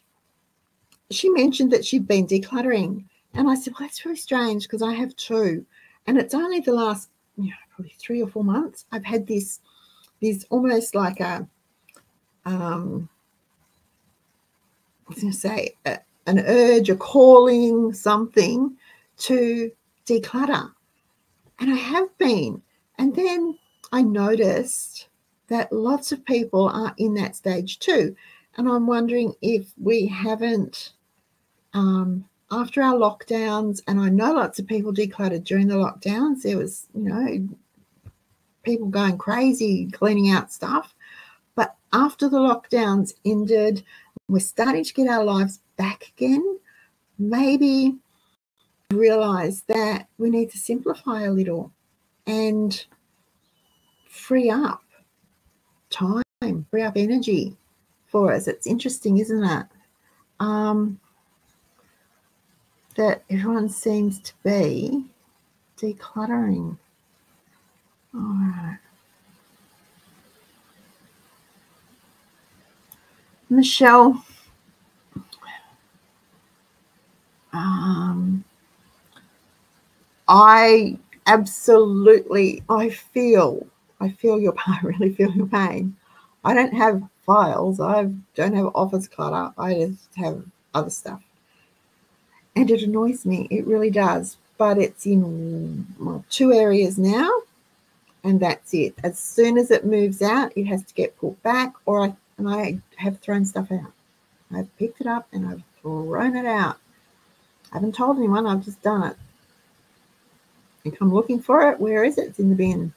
she mentioned that she'd been decluttering, and I said, "Well, that's very strange because I have two, and it's only the last, you know, probably three or four months I've had this, this almost like a, um, was going to say, a, an urge, a calling, something to declutter. And I have been. And then I noticed that lots of people are in that stage too. And I'm wondering if we haven't, um, after our lockdowns, and I know lots of people decluttered during the lockdowns, there was, you know, people going crazy cleaning out stuff. But after the lockdowns ended, we're starting to get our lives back again, maybe realize that we need to simplify a little and free up time, free up energy for us. It's interesting, isn't it? Um, that everyone seems to be decluttering. All right. Michelle. Um, I absolutely, I feel, I feel your pain. I really feel your pain. I don't have files. I don't have office clutter. I just have other stuff. And it annoys me. It really does. But it's in well, two areas now. And that's it. As soon as it moves out, it has to get put back or I and I have thrown stuff out. I've picked it up and I've thrown it out I haven't told anyone, I've just done it. You come looking for it, where is it? It's in the bin.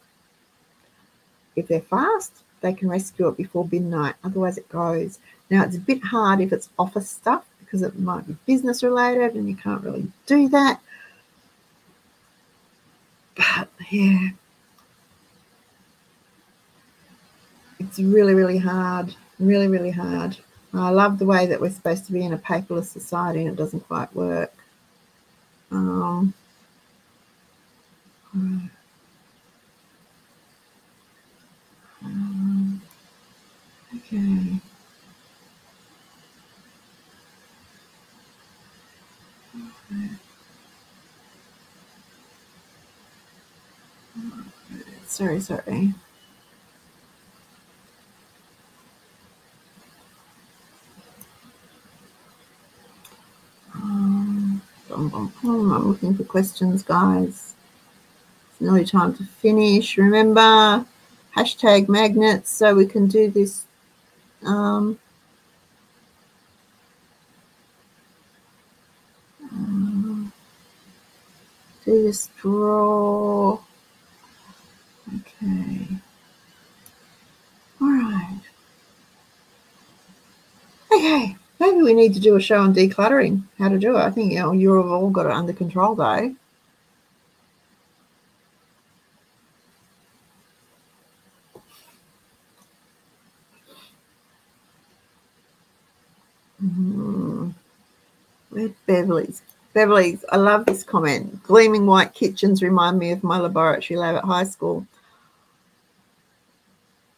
If they're fast, they can rescue it before bin night, otherwise it goes. Now it's a bit hard if it's office stuff because it might be business related and you can't really do that. But yeah, it's really, really hard. Really, really hard. I love the way that we're supposed to be in a paperless society and it doesn't quite work. Um, um, okay. Sorry, sorry. Um, I'm looking for questions, guys. It's nearly time to finish. Remember, hashtag magnets so we can do this um, do this draw. Okay. All right. Okay. Maybe we need to do a show on decluttering, how to do it. I think you know you've all got it under control though. Mm-hmm. Beverly's? Beverly's, I love this comment. Gleaming white kitchens remind me of my laboratory lab at high school.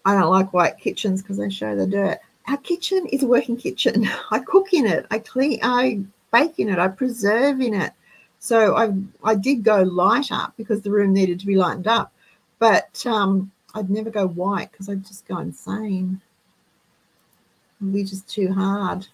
I don't like white kitchens because they show the dirt. Our kitchen is a working kitchen. I cook in it. I clean. I bake in it. I preserve in it. So I I did go light up because the room needed to be lightened up, but um, I'd never go white because I'd just go insane. Be just too hard.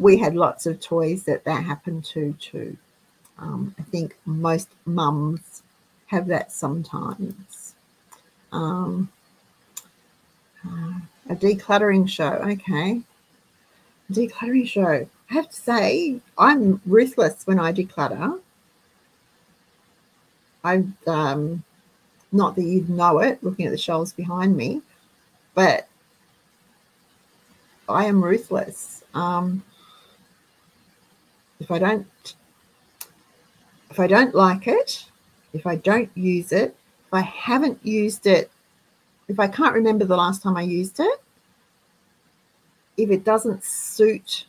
We had lots of toys that that happened to too. Um, I think most mums have that sometimes. Um, uh, a decluttering show, okay. A Decluttering show. I have to say, I'm ruthless when I declutter. I um, not that you'd know it looking at the shelves behind me, but I am ruthless. Um, if I don't if I don't like it, if I don't use it, if I haven't used it, if I can't remember the last time I used it, if it doesn't suit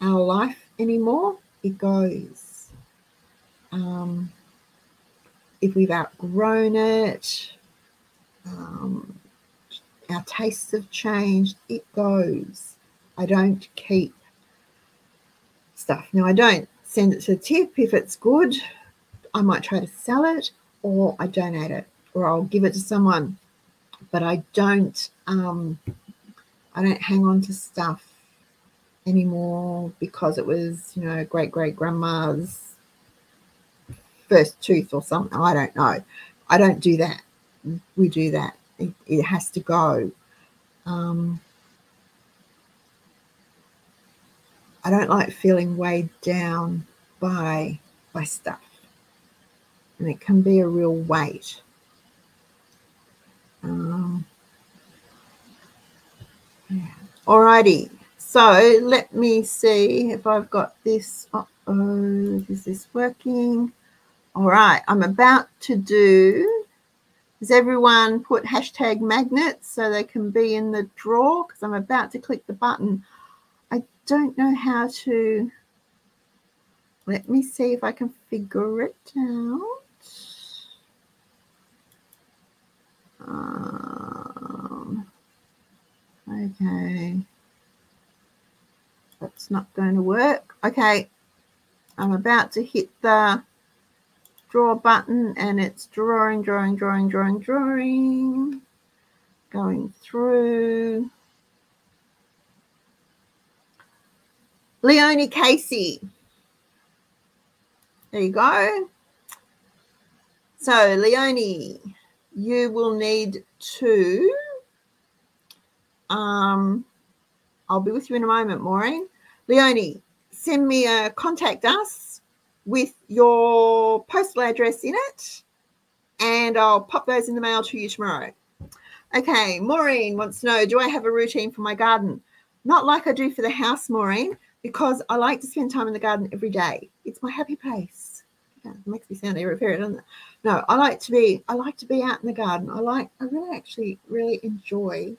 our life anymore, it goes. Um, if we've outgrown it, um, our tastes have changed, it goes. I don't keep stuff. Now, I don't send it to tip if it's good. I might try to sell it or I donate it or I'll give it to someone. But I don't um, I don't hang on to stuff anymore because it was, you know, great great grandma's first tooth or something. I don't know. I don't do that. We do that. It, it has to go. Um, I don't like feeling weighed down by by stuff. And it can be a real weight. Um, yeah. Alrighty. So let me see if I've got this. Uh oh, is this working? All right, I'm about to do. Does everyone put hashtag magnets so they can be in the draw? Because I'm about to click the button don't know how to. Let me see if I can figure it out. Um, okay. That's not going to work. Okay. I'm about to hit the draw button and it's drawing, drawing, drawing, drawing, drawing. Going through. Leonie Casey. There you go. So, Leonie, you will need to. Um, I'll be with you in a moment, Maureen. Leonie, send me a contact us with your postal address in it, and I'll pop those in the mail to you tomorrow. Okay, Maureen wants to know Do I have a routine for my garden? Not like I do for the house, Maureen, because I like to spend time in the garden every day. It's my happy place. Yeah, it makes me sound irreverent, doesn't it? No, I like to be I like to be out in the garden. I like I really actually really enjoy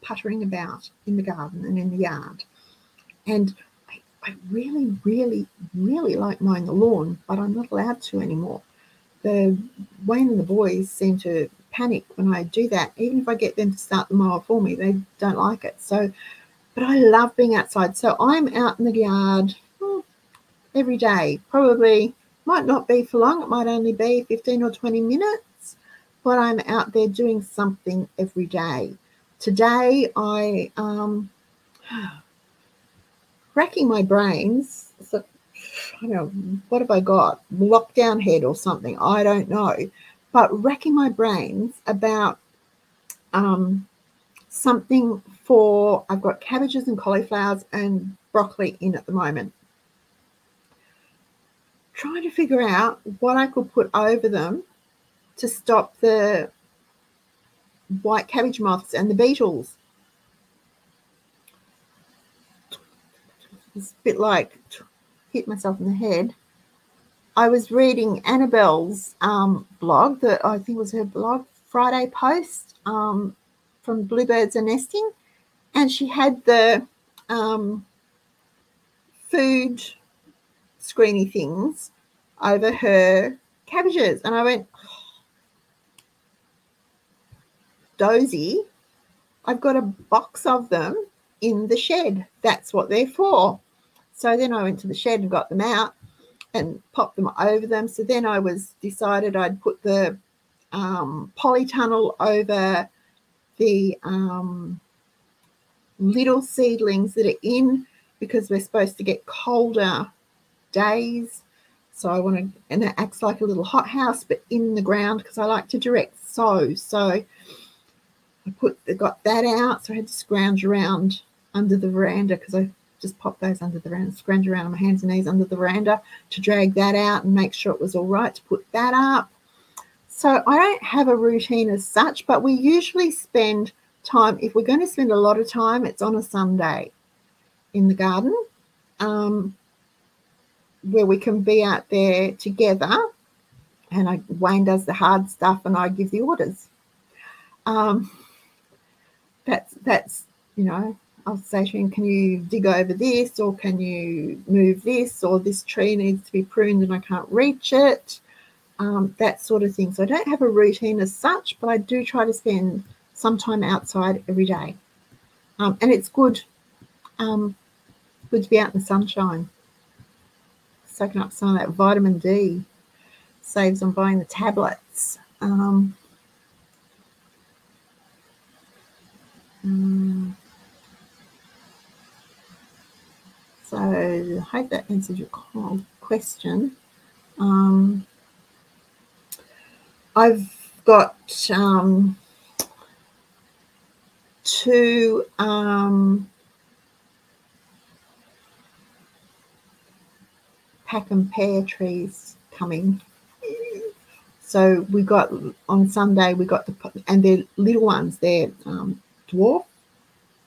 puttering about in the garden and in the yard. And I, I really, really, really like mowing the lawn, but I'm not allowed to anymore. The Wayne and the boys seem to panic when I do that. Even if I get them to start the mower for me, they don't like it. So, but I love being outside. So I'm out in the yard hmm, every day. Probably might not be for long. It might only be 15 or 20 minutes, but I'm out there doing something every day. Today I um racking my brains. So, I don't know, what have I got? Lockdown head or something. I don't know but racking my brains about um, something for I've got cabbages and cauliflowers and broccoli in at the moment. Trying to figure out what I could put over them to stop the white cabbage moths and the beetles. It's a bit like hit myself in the head. I was reading Annabelle's um, blog, that I think was her blog Friday post um, from Bluebirds and Nesting, and she had the um, food screeny things over her cabbages, and I went, oh, Dozy, I've got a box of them in the shed. That's what they're for. So then I went to the shed and got them out and pop them over them. So then I was decided I'd put the um, polytunnel over the um, little seedlings that are in because we're supposed to get colder days. So I want to, and it acts like a little hothouse, but in the ground because I like to direct sow. So I put, got that out. So I had to scrounge around under the veranda because I just popped those under the veranda, scrounge around on my hands and knees under the veranda to drag that out and make sure it was all right to put that up. So I don't have a routine as such, but we usually spend time, if we're going to spend a lot of time, it's on a Sunday in the garden um, where we can be out there together. And I, Wayne does the hard stuff and I give the orders. Um, that's, that's, you know, I'll say to him, can you dig over this or can you move this or this tree needs to be pruned and I can't reach it, um, that sort of thing. So I don't have a routine as such, but I do try to spend some time outside every day. Um, and it's good, um, good to be out in the sunshine, soaking up some of that vitamin D. Saves on buying the tablets. Um, um So I hope that answers your question. Um, I've got um, two um, Packham pear trees coming. So we got on Sunday we got the and they're little ones. They're um, dwarf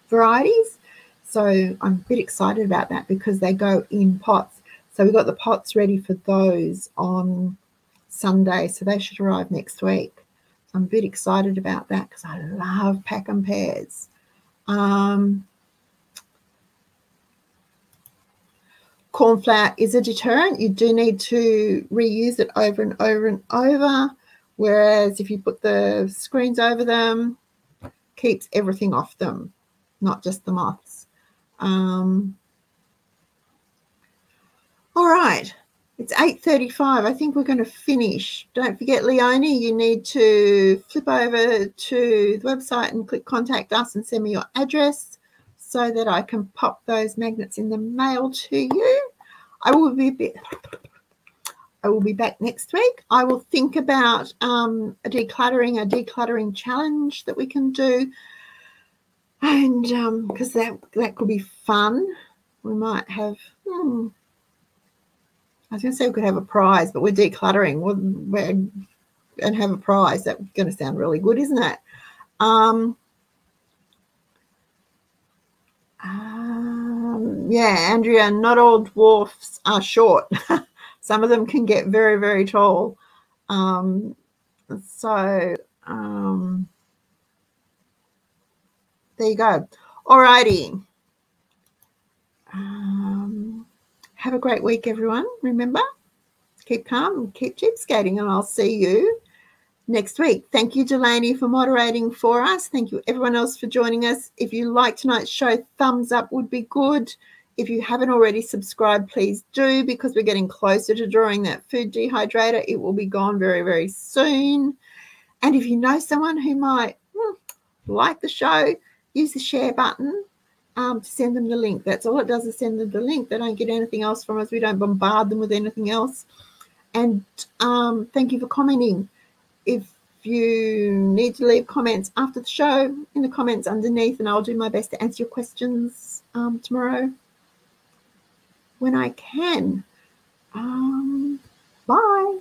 varieties. So I'm a bit excited about that because they go in pots. So we've got the pots ready for those on Sunday. So they should arrive next week. I'm a bit excited about that because I love Packham pears. Um, corn flour is a deterrent. You do need to reuse it over and over and over. Whereas if you put the screens over them, keeps everything off them, not just the moths. Um, all right, it's 8.35. I think we're going to finish. Don't forget, Leonie, you need to flip over to the website and click contact us and send me your address so that I can pop those magnets in the mail to you. I will be a bit I will be back next week. I will think about um, a decluttering, a decluttering challenge that we can do. And because um, that, that could be fun. We might have, hmm, I was going to say we could have a prize, but we're decluttering we're, we're, and have a prize. That's going to sound really good, isn't it? Um, um, yeah, Andrea, not all dwarfs are short. Some of them can get very, very tall. Um, so um, there you go. Alrighty. Um, have a great week, everyone. Remember, keep calm, keep cheapskating, and I'll see you next week. Thank you, Delaney, for moderating for us. Thank you, everyone else, for joining us. If you like tonight's show, thumbs up would be good. If you haven't already subscribed, please do because we're getting closer to drawing that food dehydrator. It will be gone very, very soon. And if you know someone who might hmm, like the show, use the share button um, send them the link. That's all it does is send them the link. They don't get anything else from us. We don't bombard them with anything else. And um, thank you for commenting. If you need to leave comments after the show, in the comments underneath, and I'll do my best to answer your questions um, tomorrow when I can. Um, bye.